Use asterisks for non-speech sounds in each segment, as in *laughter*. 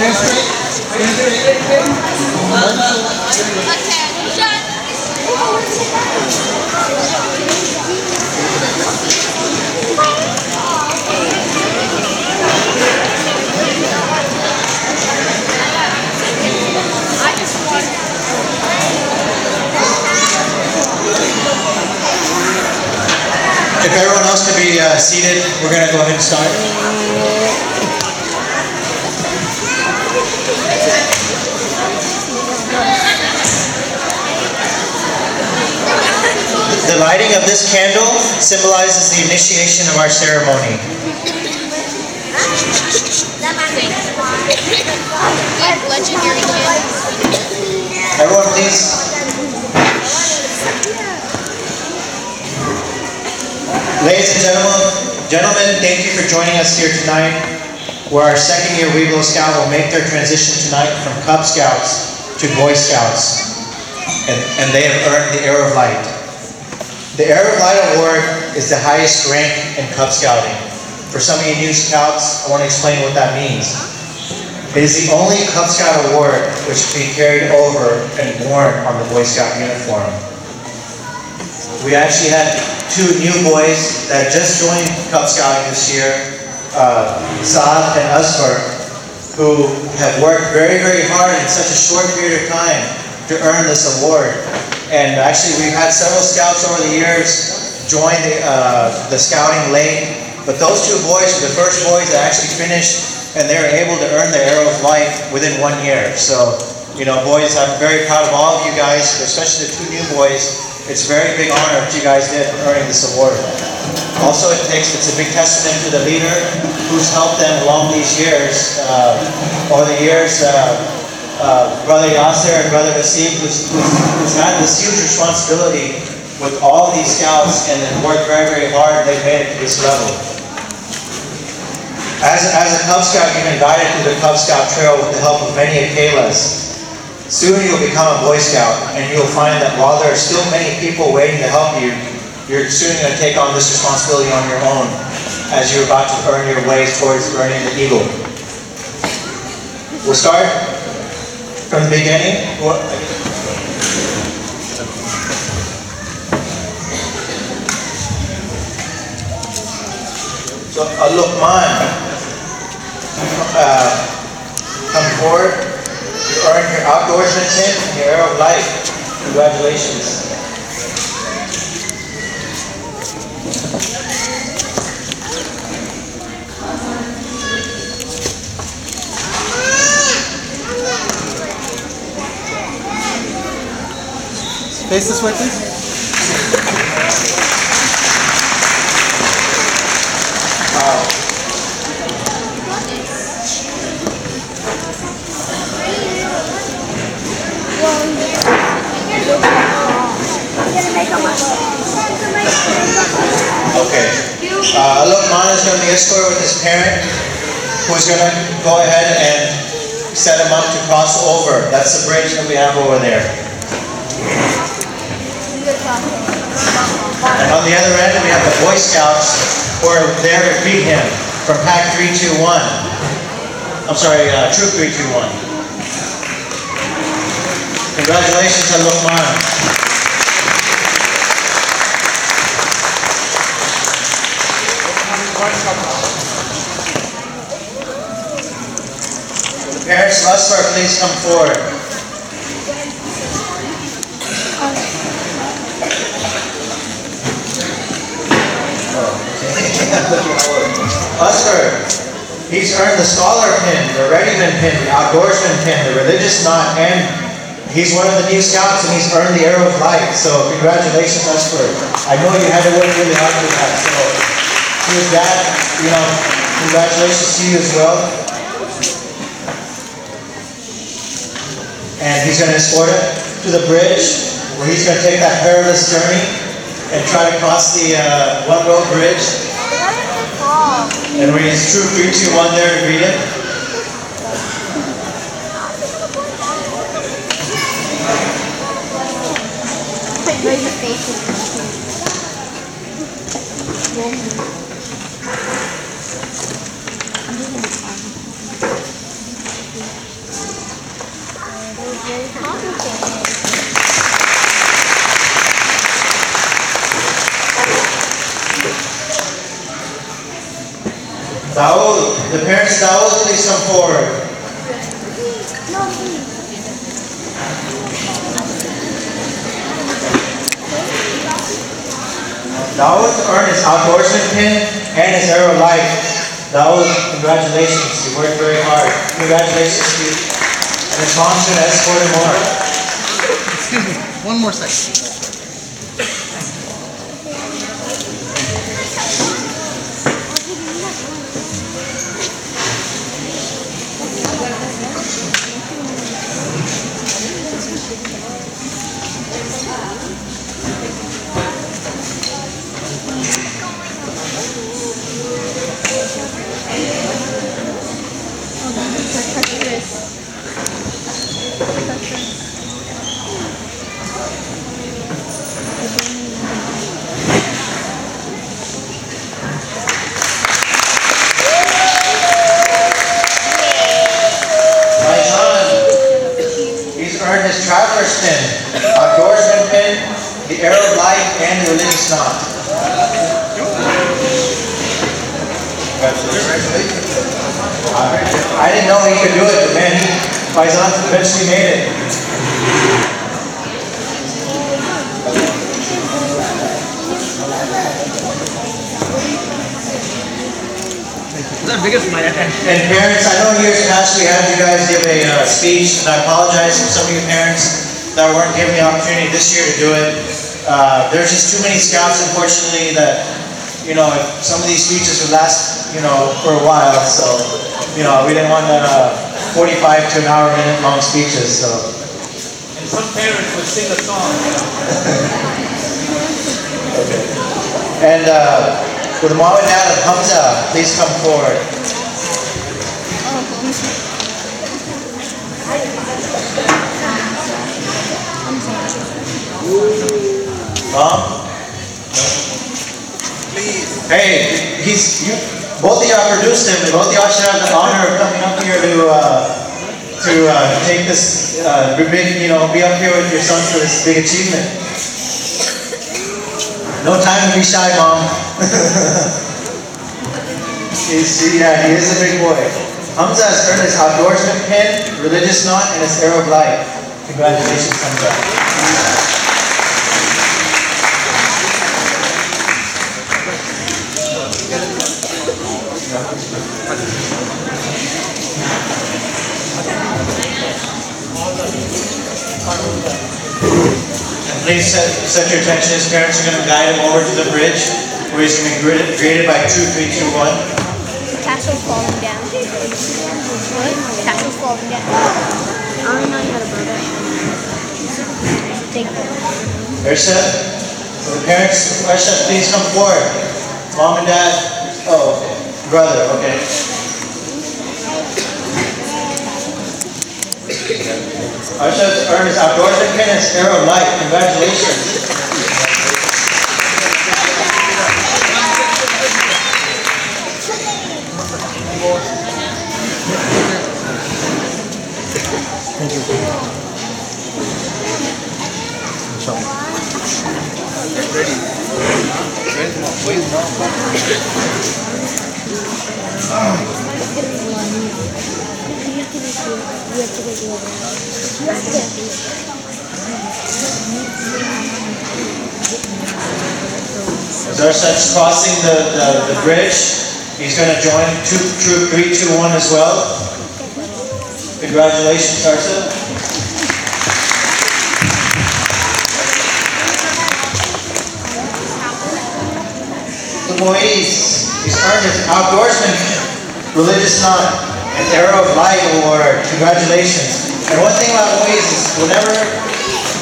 If everyone else could be uh, seated, we're going to go ahead and start. The lighting of this candle symbolizes the initiation of our ceremony. Everyone, please. Ladies and gentlemen, gentlemen, thank you for joining us here tonight, where our second year Webelo Scout will make their transition tonight from Cub Scouts to Boy Scouts, and, and they have earned the Arrow of Light. The of Light Award is the highest rank in Cub Scouting. For some of you new Scouts, I want to explain what that means. It is the only Cub Scout award which can be carried over and worn on the Boy Scout uniform. We actually had two new boys that just joined Cub Scouting this year, uh, Saad and Asfar, who have worked very, very hard in such a short period of time to earn this award. And actually, we've had several scouts over the years join the, uh, the scouting late, but those two boys were the first boys that actually finished and they were able to earn the Arrow of Light within one year. So, you know, boys, I'm very proud of all of you guys, especially the two new boys. It's a very big honor that you guys did for earning this award. Also, it takes, it's a big testament to the leader who's helped them along these years, uh, over the years, uh, uh, Brother Yasser and Brother Hasib, who's, who's, who's had this huge responsibility with all these scouts and then worked very, very hard, they've made it to this level. As, as a Cub Scout, you've been guided through the Cub Scout trail with the help of many Akelas. Soon you'll become a Boy Scout, and you'll find that while there are still many people waiting to help you, you're soon going to take on this responsibility on your own as you're about to earn your way towards earning the Eagle. We'll start from the beginning. What- So, uh, Luqman, uh, come forward. You earned your outdoorsman pin and your Arrow of Light. Congratulations. Face this way, please. Okay. Uh, Luqman is going to be escorted with his parent, who's going to go ahead and set him up to cross over. That's the bridge that we have over there. And on the other end, we have the Boy Scouts who are there to greet him from Pack 321. I'm sorry, uh, Troop 321. Congratulations on Luqman. The parents of please come forward. Asfar, he's earned the scholar pin, the readyman pin, the outdoorsman pin, the religious knot, and he's one of the new scouts and he's earned the arrow of light. So congratulations, Asfar. I know you had to work really hard for that. So his dad, you know, congratulations to you as well. And he's going to escort it to the bridge where he's going to take that perilous journey and try to cross the uh, one road bridge. And we his troop 321 there to greet him. Daoud, the parents Daoud, please come forward. Daoud earned his outdoorsman pin and his arrow light. Daoud, congratulations, you worked very hard. Congratulations to you. And his mom's gonna escort him more. Excuse me, one more second. Faizan eventually made it. Is that big as my? And parents, I know years past we had you guys give a uh, speech, and I apologize for some of you parents that weren't given the opportunity this year to do it. Uh, there's just too many scouts, unfortunately, that, you know, some of these speeches would last, you know, for a while, so, you know, we didn't want to. uh, 45 to an hour minute long speeches, so. And some parents would sing a song. okay. *laughs* And uh, with the mom and dad of Hamza, please come forward. Mom? Please. Hey, he's, you, both of y'all produced him, and both of y'all should have the honor of coming up here to, uh, to, uh, take this, uh, big, you know, be up here with your son for this big achievement. No time to be shy, mom. *laughs* He's, yeah, he is a big boy. Hamza has earned his outdoorsman pin, religious knot, and his arrow of light. Congratulations, Hamza. Please set, set your attention, his parents are gonna guide him over to the bridge, where he's gonna be greeted, greeted by two, three, two, one. Castle's falling down. What? Castle's falling down. I don't know how to build it. Take it. They're set. So the parents, Arsha, please come forward. Mom and dad, oh, brother, okay. His outdoorsman pin and his arrow light. Congratulations. Thank As Arsha's crossing the, the, the bridge, he's gonna join two, troop three, two, one as well. Congratulations, Arsha. The Moise, he's earned his outdoorsman religious knot an arrow of light award. Congratulations. And one thing about Moise is whenever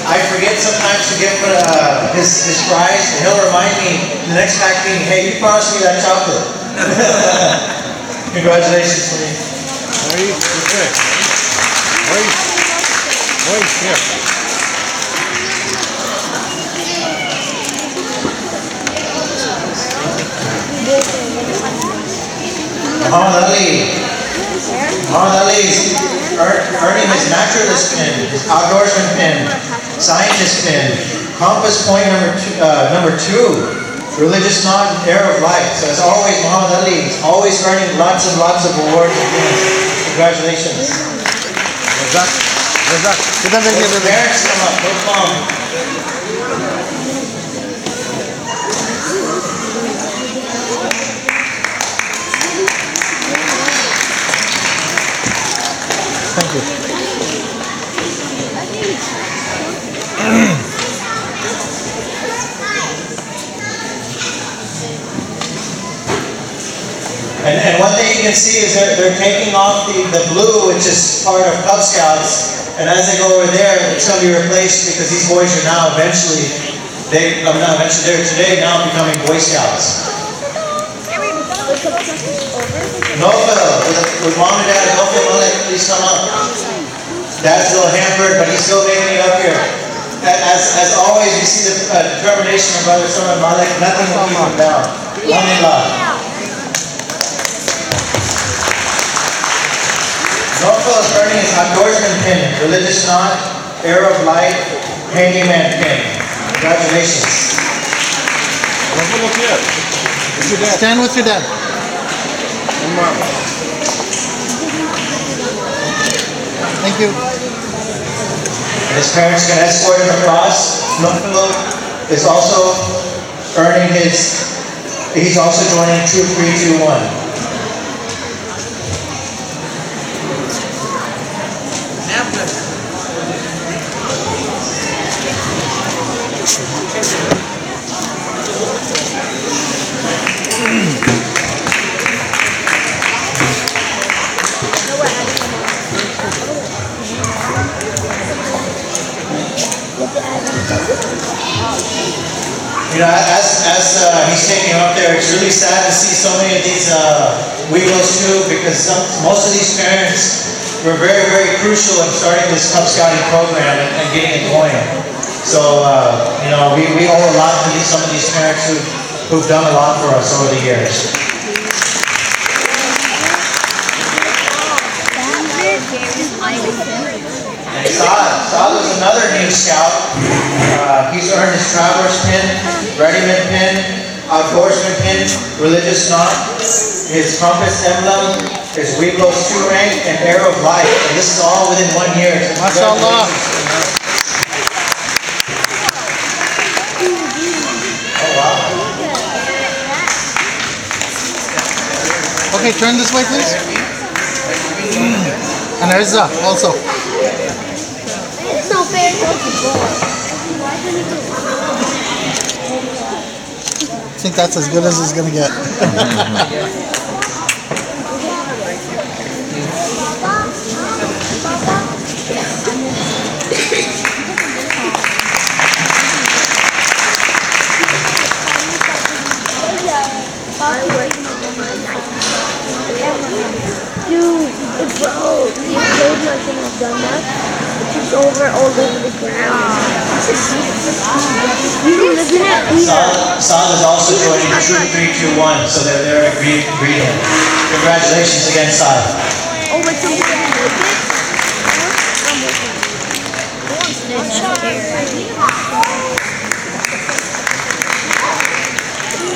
I forget sometimes to give uh, his, his prize, he'll remind me the next back meeting, hey, you promised me that chocolate. *laughs* Congratulations, Moise. Wait, okay. Wait, here. Muhammad Ali. Muhammad Ali is earning his naturalist pin, his outdoorsman pin, scientist pin, compass point number two, uh, number two, Religious Knot, and Arrow of Light. So as always, Muhammad Ali is always earning lots and lots of awards and things. Congratulations. Razak. Razak. Kita Those parents come up, no problem. Thank you. And, and one thing you can see is that they're taking off the, the blue, which is part of Cub Scouts. And as they go over there, it's gonna be replaced because these boys are now eventually, they, I'm not eventually, they're today now becoming Boy Scouts. Nofil, with, with mom and dad, Nofil Malik, please come up. Dad's a little hampered, but he's still making it up here. As, as always, you see the uh, determination of Brother Salman Malik, nothing will keep him down. Alhamdulillah. Nofil is earning his outdoorsman pin, religious knot, arrow of light, handyman pin. Congratulations. Don't look here. Look at that. Stand with your dad. Thank you. His parents can escort him across. Nofil is also earning his, he's also joining 2321. You know, as, as uh, he's taking up there, it's really sad to see so many of these uh, too, because some, most of these parents were very, very crucial in starting this Cub Scouting program and, and getting it going. So, uh, you know, we, we owe a lot to these, some of these parents who, who've done a lot for us over the years. And Saad, Saad was another new scout. Uh, he's earned his traveler's pin, regiment pin, outdoorsman pin, religious knot, his compass emblem, his Webelos two rank, and arrow of light. And this is all within one year. So MashaAllah. Oh, wow. Okay, turn this way, please. Mm. And Erza also. It's not fair to I think that's as good as it's gonna get. Dude, bro, you played like when I've done that. It's over all over the ground. Saad is also joining Troop 321, so they're, agreed, agreed in. Congratulations again? I'm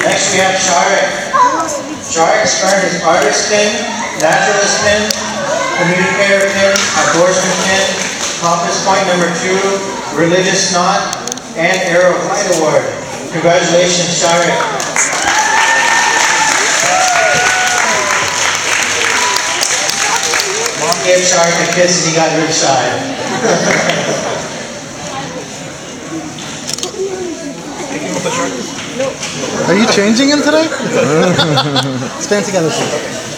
Next we have Sharik. Sharik's earned his artist pin, naturalist pin, communicator pin, outdoorsman pin, compass point number two, religious knot, and arrow of light award. Congratulations, Sharik. Mom gave Sharik a kiss and he got really shy. Are you changing him today? *laughs* Stand together, please.